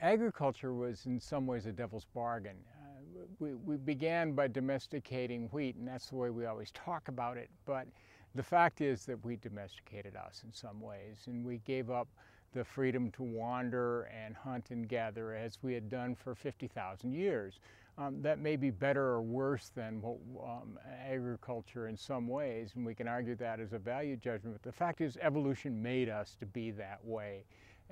agriculture was in some ways a devil's bargain. Uh, we, we began by domesticating wheat, and that's the way we always talk about it. But the fact is that wheat domesticated us in some ways, and we gave up the freedom to wander and hunt and gather as we had done for 50,000 years. Um, that may be better or worse than what, um, agriculture in some ways, and we can argue that as a value judgment. But the fact is, evolution made us to be that way,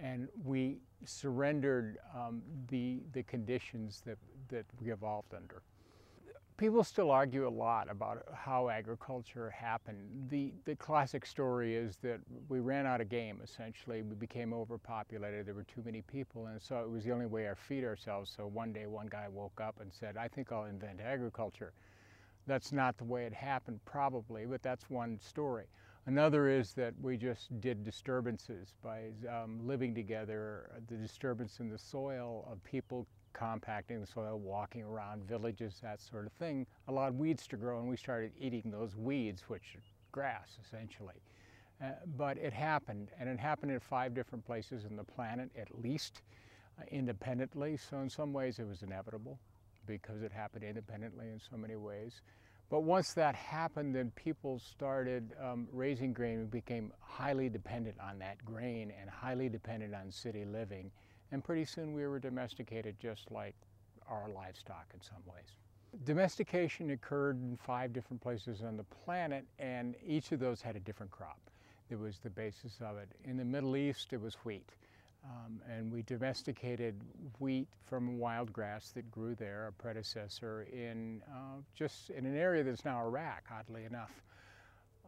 and we surrendered um, the the conditions that that we evolved under. People still argue a lot about how agriculture happened. The, the classic story is that we ran out of game, essentially. We became overpopulated, there were too many people, and so it was the only way to feed ourselves. So one day one guy woke up and said, I think I'll invent agriculture. That's not the way it happened, probably, but that's one story. Another is that we just did disturbances by um, living together, the disturbance in the soil of people compacting the soil, walking around villages, that sort of thing, allowed weeds to grow, and we started eating those weeds, which are grass essentially. Uh, but it happened, and it happened in five different places in the planet, at least uh, independently. So in some ways, it was inevitable because it happened independently in so many ways. But once that happened, then people started um, raising grain and became highly dependent on that grain and highly dependent on city living. And pretty soon we were domesticated just like our livestock in some ways. Domestication occurred in five different places on the planet, and each of those had a different crop. That was the basis of it. In the Middle East, it was wheat. Um, and we domesticated wheat from wild grass that grew there, a predecessor, in uh, just in an area that's now Iraq, oddly enough.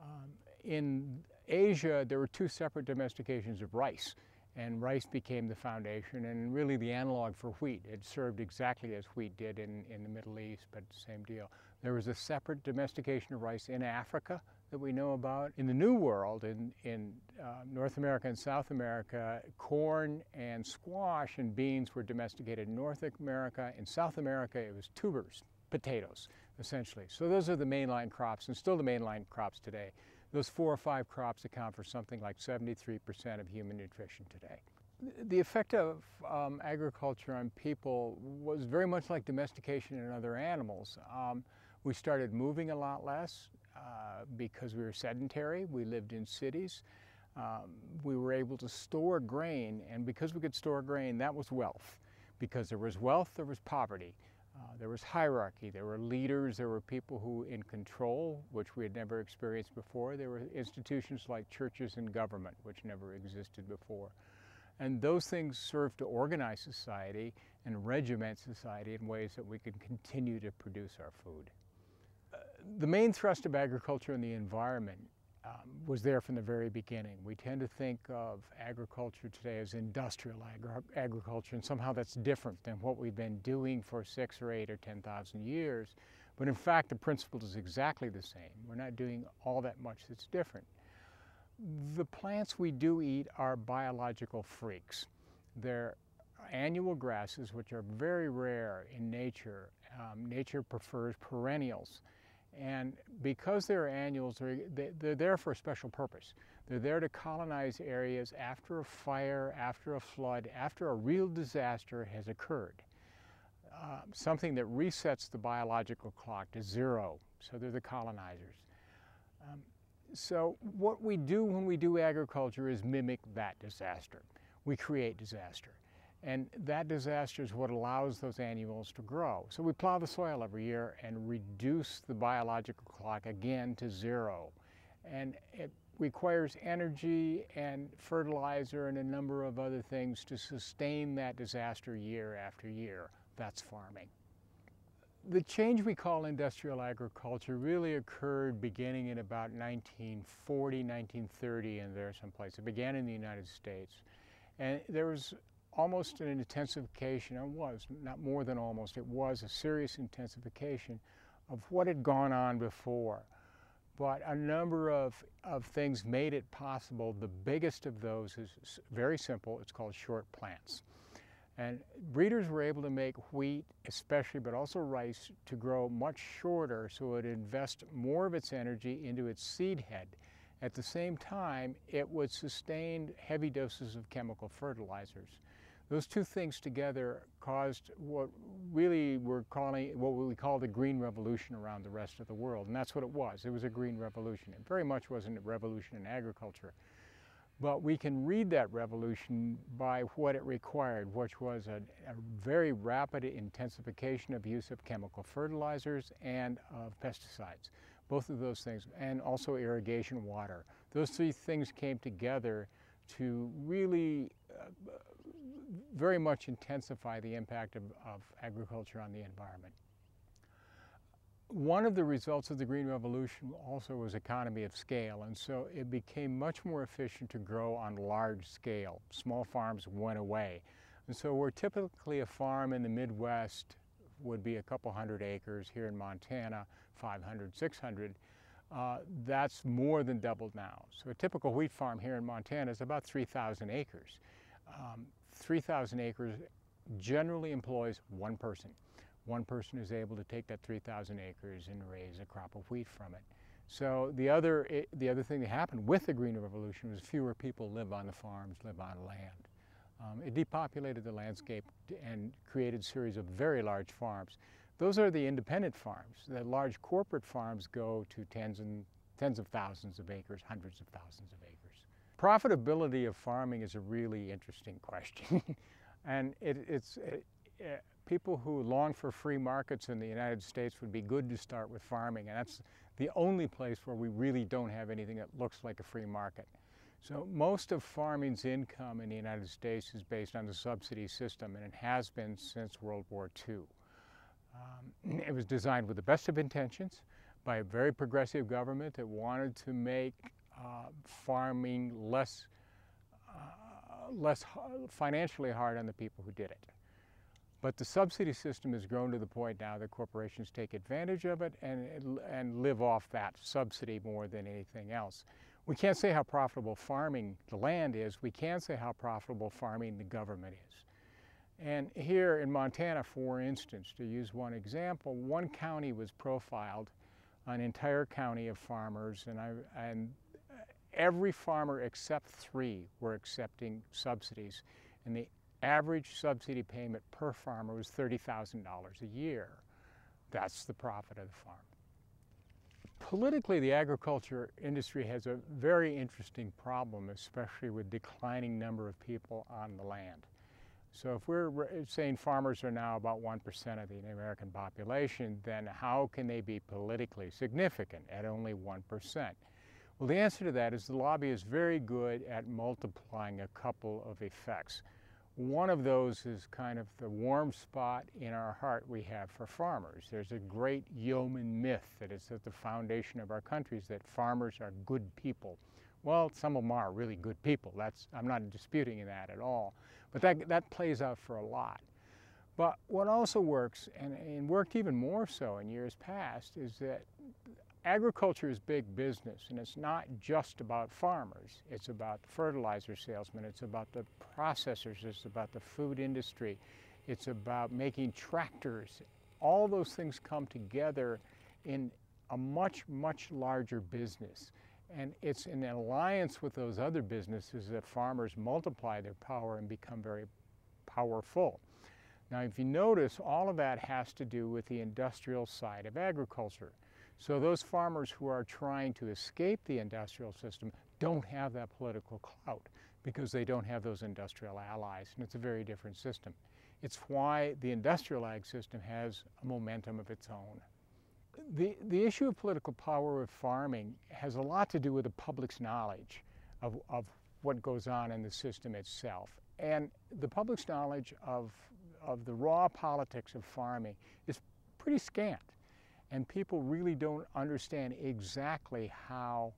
Um, in Asia, there were two separate domestications of rice and rice became the foundation and really the analog for wheat. It served exactly as wheat did in, in the Middle East, but same deal. There was a separate domestication of rice in Africa that we know about. In the New World, in, in uh, North America and South America, corn and squash and beans were domesticated in North America. In South America, it was tubers, potatoes, essentially. So those are the mainline crops and still the mainline crops today. Those four or five crops account for something like 73% of human nutrition today. The effect of um, agriculture on people was very much like domestication in other animals. Um, we started moving a lot less uh, because we were sedentary. We lived in cities. Um, we were able to store grain, and because we could store grain, that was wealth. Because there was wealth, there was poverty. Uh, there was hierarchy, there were leaders, there were people who were in control, which we had never experienced before. There were institutions like churches and government, which never existed before. And those things served to organize society and regiment society in ways that we could continue to produce our food. The main thrust of agriculture and the environment um, was there from the very beginning. We tend to think of agriculture today as industrial agri agriculture, and somehow that's different than what we've been doing for six or eight or 10,000 years. But in fact, the principle is exactly the same. We're not doing all that much that's different. The plants we do eat are biological freaks. They're annual grasses, which are very rare in nature. Um, nature prefers perennials. And because they're annuals, they're, they're there for a special purpose. They're there to colonize areas after a fire, after a flood, after a real disaster has occurred. Uh, something that resets the biological clock to zero. So they're the colonizers. Um, so what we do when we do agriculture is mimic that disaster. We create disaster. And that disaster is what allows those annuals to grow. So we plow the soil every year and reduce the biological clock again to zero. And it requires energy and fertilizer and a number of other things to sustain that disaster year after year. That's farming. The change we call industrial agriculture really occurred beginning in about 1940, 1930 and there someplace. It began in the United States. And there was almost an intensification, it was, not more than almost, it was a serious intensification of what had gone on before. But a number of, of things made it possible. The biggest of those is very simple. It's called short plants. And breeders were able to make wheat, especially, but also rice, to grow much shorter so it would invest more of its energy into its seed head. At the same time, it would sustain heavy doses of chemical fertilizers. Those two things together caused what really we're calling what we call the green revolution around the rest of the world. And that's what it was. It was a green revolution. It very much wasn't a revolution in agriculture. But we can read that revolution by what it required, which was a, a, very rapid intensification of use of chemical fertilizers and of pesticides. Both of those things, and also irrigation water. Those three things came together to really uh, very much intensify the impact of, of agriculture on the environment. One of the results of the Green Revolution also was economy of scale, and so it became much more efficient to grow on large scale. Small farms went away. And so where typically a farm in the Midwest would be a couple hundred acres, here in Montana, 500, 600, uh, that's more than doubled now. So a typical wheat farm here in Montana is about 3,000 acres. Um, 3,000 acres generally employs one person one person is able to take that 3,000 acres and raise a crop of wheat from it. So the other, the other thing that happened with the Green Revolution was fewer people live on the farms, live on land. Um, it depopulated the landscape and created a series of very large farms. Those are the independent farms. The large corporate farms go to tens and tens of thousands of acres, hundreds of thousands of acres. Profitability of farming is a really interesting question. and it, it's, it, people who long for free markets in the United States would be good to start with farming, and that's the only place where we really don't have anything that looks like a free market. So most of farming's income in the United States is based on the subsidy system, and it has been since World War II. Um, it was designed with the best of intentions by a very progressive government that wanted to make farming less, uh, less financially hard on the people who did it. But the subsidy system has grown to the point now that corporations take advantage of it and, and live off that subsidy more than anything else. We can't say how profitable farming the land is. We can say how profitable farming the government is. And here in Montana, for instance, to use one example, one county was profiled, an entire county of farmers, and, I, and every farmer except three were accepting subsidies. And the average subsidy payment per farmer was $30,000 a year. That's the profit of the farm. Politically, the agriculture industry has a very interesting problem, especially with declining number of people on the land. So if we're saying farmers are now about 1% of the American population, then how can they be politically significant at only 1%? Well, the answer to that is the lobby is very good at multiplying a couple of effects. One of those is kind of the warm spot in our heart we have for farmers. There's a great yeoman myth that is at the foundation of our countries that farmers are good people. Well, some of them are really good people. That's, I'm not disputing that at all. But that, that plays out for a lot. But what also works, and, and worked even more so in years past, is that agriculture is big business and it's not just about farmers. It's about fertilizer salesmen, it's about the processors, it's about the food industry, it's about making tractors. All those things come together in a much, much larger business. And it's in alliance with those other businesses that farmers multiply their power and become very powerful. Now, if you notice, all of that has to do with the industrial side of agriculture. So those farmers who are trying to escape the industrial system don't have that political clout because they don't have those industrial allies, and it's a very different system. It's why the industrial ag system has a momentum of its own. The, the issue of political power of farming has a lot to do with the public's knowledge of, of what goes on in the system itself. And the public's knowledge of, of the raw politics of farming is pretty scant and people really don't understand exactly how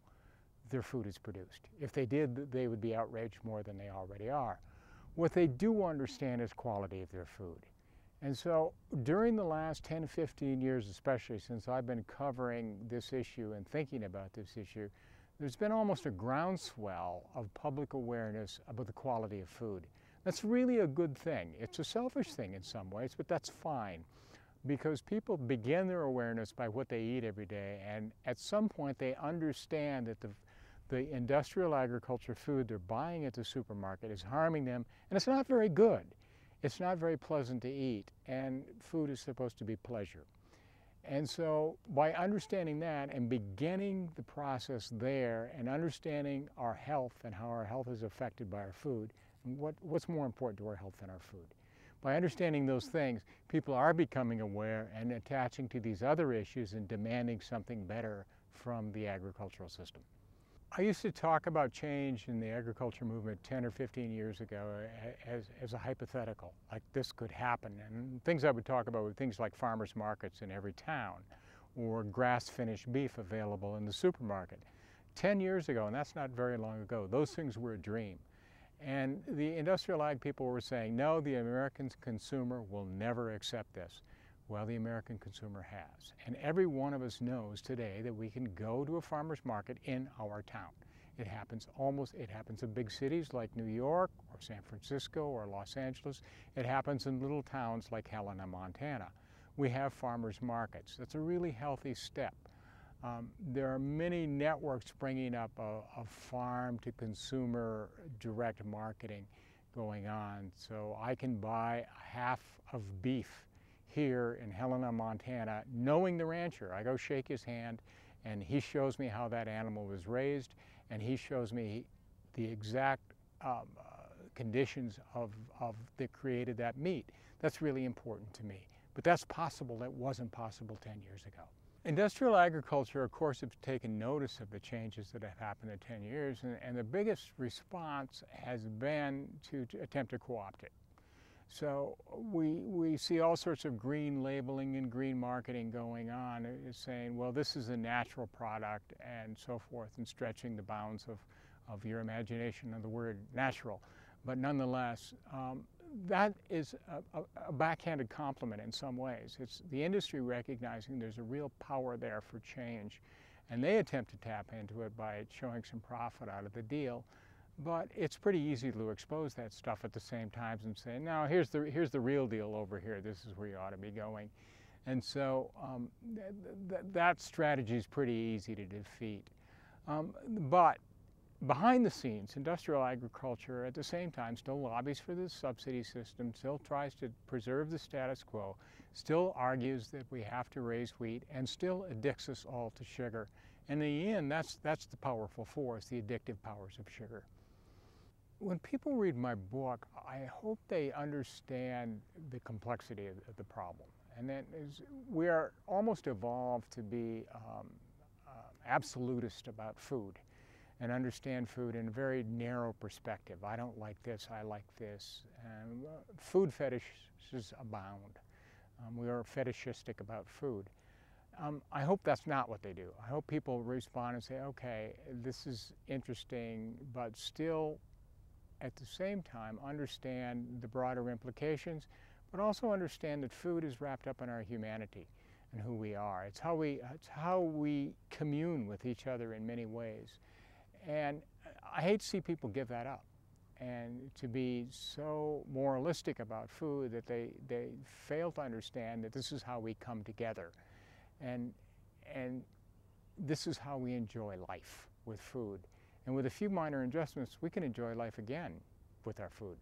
their food is produced. If they did, they would be outraged more than they already are. What they do understand is quality of their food. And so during the last 10, 15 years, especially since I've been covering this issue and thinking about this issue, there's been almost a groundswell of public awareness about the quality of food. That's really a good thing. It's a selfish thing in some ways, but that's fine because people begin their awareness by what they eat every day and at some point they understand that the, the industrial agriculture food they're buying at the supermarket is harming them, and it's not very good. It's not very pleasant to eat, and food is supposed to be pleasure. And so by understanding that and beginning the process there and understanding our health and how our health is affected by our food, what, what's more important to our health than our food? By understanding those things, people are becoming aware and attaching to these other issues and demanding something better from the agricultural system. I used to talk about change in the agriculture movement 10 or 15 years ago uh, as, as a hypothetical, like this could happen. And things I would talk about were things like farmers markets in every town or grass-finished beef available in the supermarket. 10 years ago, and that's not very long ago, those things were a dream. And the industrial ag people were saying, no, the American consumer will never accept this. Well, the American consumer has. And every one of us knows today that we can go to a farmer's market in our town. It happens almost, it happens in big cities like New York or San Francisco or Los Angeles. It happens in little towns like Helena, Montana. We have farmers markets. That's a really healthy step. Um, there are many networks bringing up a, a farm to consumer direct marketing going on. So I can buy a half of beef here in Helena, Montana, knowing the rancher. I go shake his hand and he shows me how that animal was raised and he shows me the exact um, uh, conditions of, of that created that meat. That's really important to me. But that's possible. That wasn't possible 10 years ago. Industrial agriculture, of course, has taken notice of the changes that have happened in 10 years, and, and the biggest response has been to, to attempt to co-opt it. So we, we see all sorts of green labeling and green marketing going on, is saying, well, this is a natural product and so forth, and stretching the bounds of, of your imagination of the word natural. But nonetheless, um, that is a, a, a, backhanded compliment in some ways. It's the industry recognizing there's a real power there for change, and they attempt to tap into it by showing some profit out of the deal. But it's pretty easy to expose that stuff at the same times and say, no, here's the, here's the real deal over here. This is where you ought to be going. And so um, th th that strategy is pretty easy to defeat. Um, but behind the scenes, industrial agriculture at the same time still lobbies for the subsidy system, still tries to preserve the status quo, still argues that we have to raise wheat, and still addicts us all to sugar. And in the end, that's, that's the powerful force, the addictive powers of sugar when people read my book, I hope they understand the complexity of, the problem. And that is, we are almost evolved to be um, uh, absolutist about food and understand food in a very narrow perspective. I don't like this, I like this. And uh, food fetishes abound. Um, we are fetishistic about food. Um, I hope that's not what they do. I hope people respond and say, okay, this is interesting, but still at the same time understand the broader implications, but also understand that food is wrapped up in our humanity and who we are. It's how we, it's how we commune with each other in many ways. And I hate to see people give that up and to be so moralistic about food that they, they fail to understand that this is how we come together. And, and this is how we enjoy life with food. And with a few minor adjustments, we can enjoy life again with our food.